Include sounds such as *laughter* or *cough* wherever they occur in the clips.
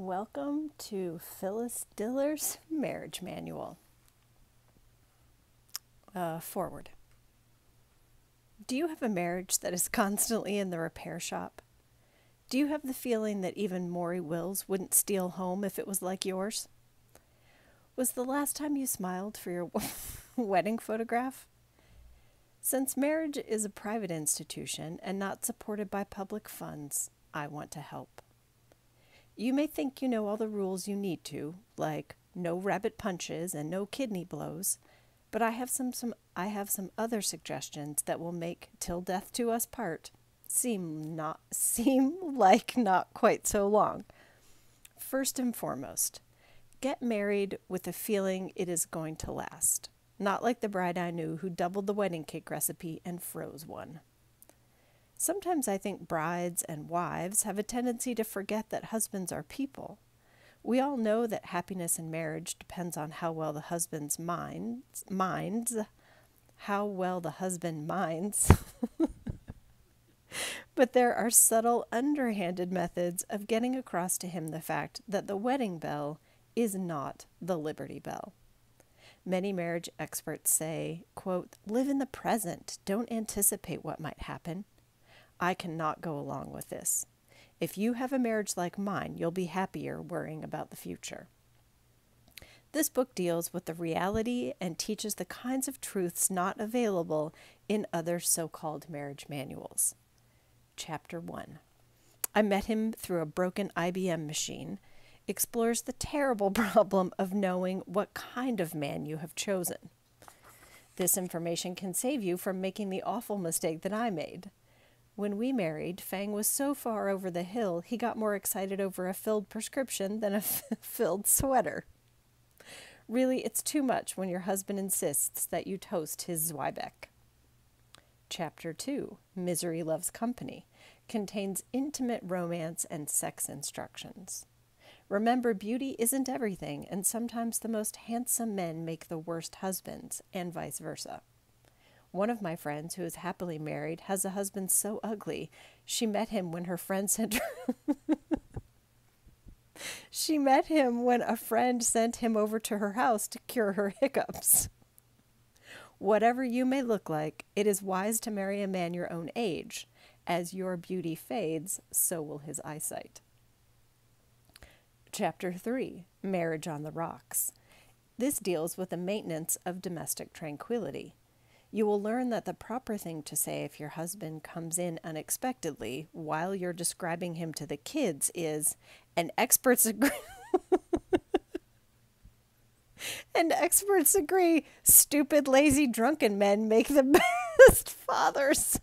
Welcome to Phyllis Diller's Marriage Manual. Uh, forward. Do you have a marriage that is constantly in the repair shop? Do you have the feeling that even Maury Wills wouldn't steal home if it was like yours? Was the last time you smiled for your *laughs* wedding photograph? Since marriage is a private institution and not supported by public funds, I want to help. You may think you know all the rules you need to, like no rabbit punches and no kidney blows, but I have some, some I have some other suggestions that will make till death to us part seem not *laughs* seem like not quite so long. First and foremost, get married with a feeling it is going to last, not like the bride I knew who doubled the wedding cake recipe and froze one. Sometimes I think brides and wives have a tendency to forget that husbands are people. We all know that happiness in marriage depends on how well the husband's minds minds how well the husband minds. *laughs* but there are subtle underhanded methods of getting across to him the fact that the wedding bell is not the Liberty Bell. Many marriage experts say, quote, live in the present, don't anticipate what might happen. I cannot go along with this. If you have a marriage like mine, you'll be happier worrying about the future. This book deals with the reality and teaches the kinds of truths not available in other so called marriage manuals. Chapter 1 I Met Him Through a Broken IBM Machine explores the terrible *laughs* problem of knowing what kind of man you have chosen. This information can save you from making the awful mistake that I made. When we married, Fang was so far over the hill he got more excited over a filled prescription than a *laughs* filled sweater. Really, it's too much when your husband insists that you toast his Zwieback. Chapter 2 Misery Loves Company contains intimate romance and sex instructions. Remember, beauty isn't everything, and sometimes the most handsome men make the worst husbands, and vice versa. One of my friends, who is happily married, has a husband so ugly she met him when her friend sent her. *laughs* she met him when a friend sent him over to her house to cure her hiccups. Whatever you may look like, it is wise to marry a man your own age. As your beauty fades, so will his eyesight. Chapter 3 Marriage on the Rocks. This deals with the maintenance of domestic tranquility. You will learn that the proper thing to say if your husband comes in unexpectedly while you're describing him to the kids is, and experts agree. *laughs* and experts agree stupid, lazy, drunken men make the *laughs* best fathers.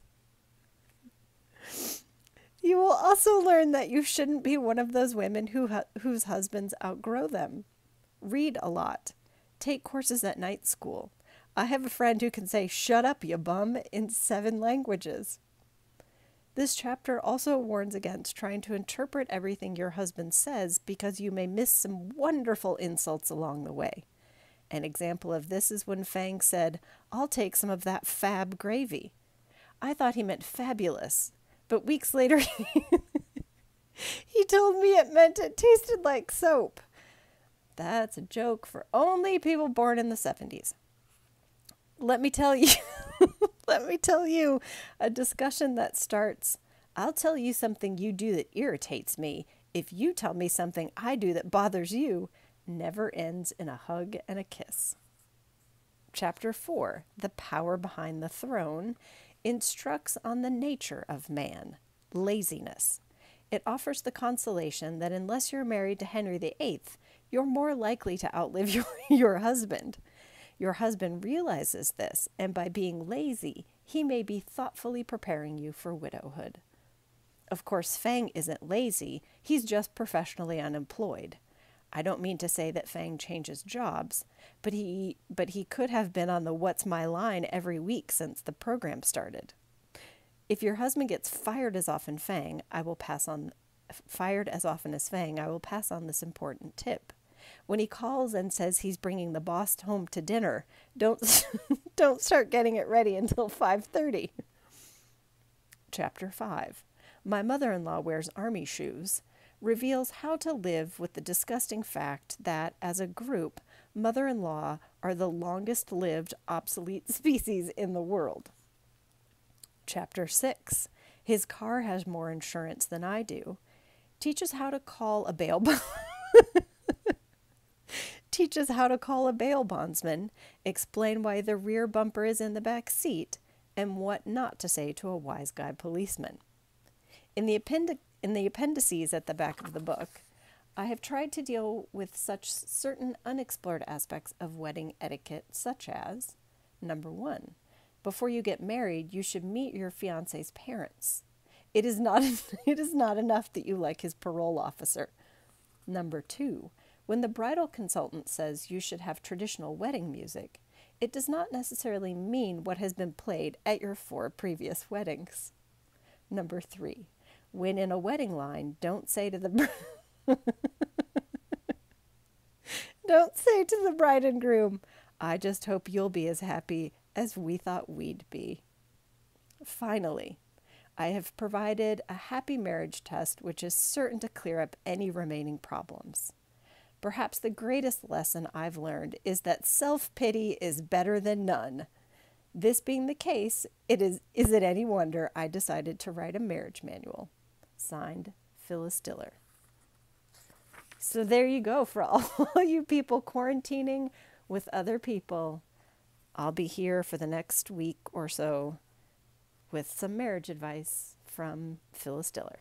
You will also learn that you shouldn't be one of those women who whose husbands outgrow them. Read a lot. Take courses at night school. I have a friend who can say, Shut up, you bum, in seven languages. This chapter also warns against trying to interpret everything your husband says because you may miss some wonderful insults along the way. An example of this is when Fang said, I'll take some of that fab gravy. I thought he meant fabulous, but weeks later *laughs* he told me it meant it tasted like soap. That's a joke for only people born in the 70s let me tell you, *laughs* let me tell you a discussion that starts I'll tell you something you do that irritates me. If you tell me something I do that bothers you, never ends in a hug and a kiss. Chapter 4 The Power Behind the Throne instructs on the nature of man, laziness. It offers the consolation that unless you're married to Henry VIII, you're more likely to outlive *laughs* your, your husband. Your husband realizes this, and by being lazy, he may be thoughtfully preparing you for widowhood. Of course, Fang isn't lazy, he's just professionally unemployed. I don't mean to say that Fang changes jobs, but he but he could have been on the what's my line every week since the program started. If your husband gets fired as often Fang, I will pass on fired as often as Fang, I will pass on this important tip. When he calls and says he's bringing the boss home to dinner, don't *laughs* don't start getting it ready until 5:30. Chapter 5. My mother-in-law wears army shoes. reveals how to live with the disgusting fact that, as a group, mother in law are the longest lived obsolete *laughs* species in the world. Chapter 6 His car has more insurance than I do. Teaches how to call a bail bond. *laughs* teaches how to call a bail bondsman, explain why the rear bumper is in the back seat, and what not to say to a wise guy policeman. In the, append- in the appendices at the back of the book, I have tried to deal with such certain unexplored aspects of wedding etiquette, such as number one, before you get married, you should meet your fiance's parents. It is not *laughs* it is not enough that you like his parole officer. Number 2, when the bridal consultant says you should have traditional wedding music, it does not necessarily mean what has been played at your four previous weddings. Number 3, when in a wedding line, don't say to the *laughs* Don't say to the bride and groom, I just hope you'll be as happy as we thought we'd be. Finally, I have provided a happy marriage test which is certain to clear up any remaining problems. Perhaps the greatest lesson I've learned is that self pity is better than none. This being the case, it is, is it any wonder I decided to write a marriage manual? Signed, Phyllis Diller. So there you go for *laughs* all you people quarantining with other people I'll be here for the next week or so with some marriage advice from Phyllis Diller.